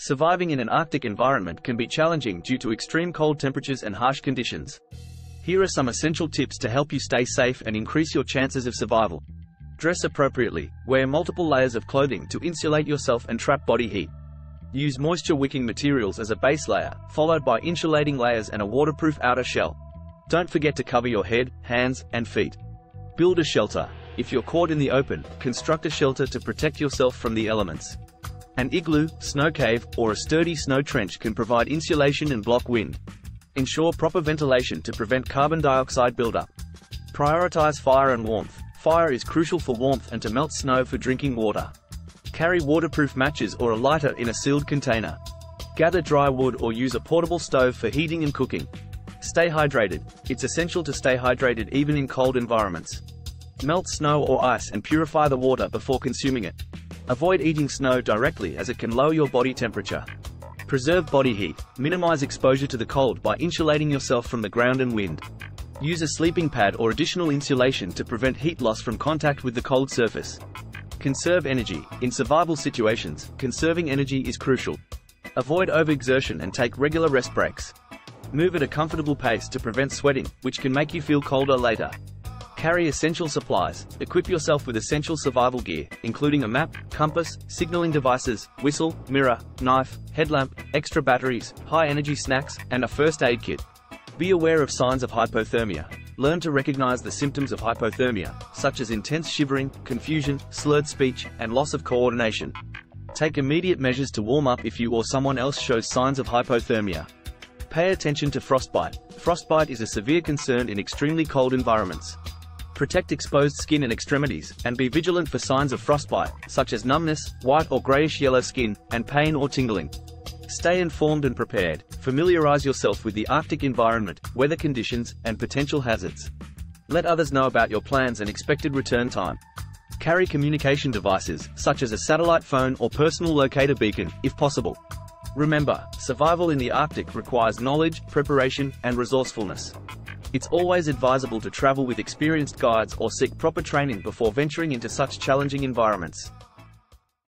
Surviving in an Arctic environment can be challenging due to extreme cold temperatures and harsh conditions. Here are some essential tips to help you stay safe and increase your chances of survival. Dress appropriately. Wear multiple layers of clothing to insulate yourself and trap body heat. Use moisture-wicking materials as a base layer, followed by insulating layers and a waterproof outer shell. Don't forget to cover your head, hands, and feet. Build a shelter. If you're caught in the open, construct a shelter to protect yourself from the elements. An igloo, snow cave, or a sturdy snow trench can provide insulation and block wind. Ensure proper ventilation to prevent carbon dioxide buildup. Prioritize fire and warmth. Fire is crucial for warmth and to melt snow for drinking water. Carry waterproof matches or a lighter in a sealed container. Gather dry wood or use a portable stove for heating and cooking. Stay hydrated. It's essential to stay hydrated even in cold environments. Melt snow or ice and purify the water before consuming it. Avoid eating snow directly as it can lower your body temperature. Preserve body heat. Minimize exposure to the cold by insulating yourself from the ground and wind. Use a sleeping pad or additional insulation to prevent heat loss from contact with the cold surface. Conserve energy. In survival situations, conserving energy is crucial. Avoid overexertion and take regular rest breaks. Move at a comfortable pace to prevent sweating, which can make you feel colder later. Carry essential supplies. Equip yourself with essential survival gear, including a map, compass, signaling devices, whistle, mirror, knife, headlamp, extra batteries, high-energy snacks, and a first aid kit. Be aware of signs of hypothermia. Learn to recognize the symptoms of hypothermia, such as intense shivering, confusion, slurred speech, and loss of coordination. Take immediate measures to warm up if you or someone else shows signs of hypothermia. Pay attention to frostbite. Frostbite is a severe concern in extremely cold environments. Protect exposed skin and extremities, and be vigilant for signs of frostbite, such as numbness, white or grayish-yellow skin, and pain or tingling. Stay informed and prepared. Familiarize yourself with the Arctic environment, weather conditions, and potential hazards. Let others know about your plans and expected return time. Carry communication devices, such as a satellite phone or personal locator beacon, if possible. Remember, survival in the Arctic requires knowledge, preparation, and resourcefulness. It's always advisable to travel with experienced guides or seek proper training before venturing into such challenging environments.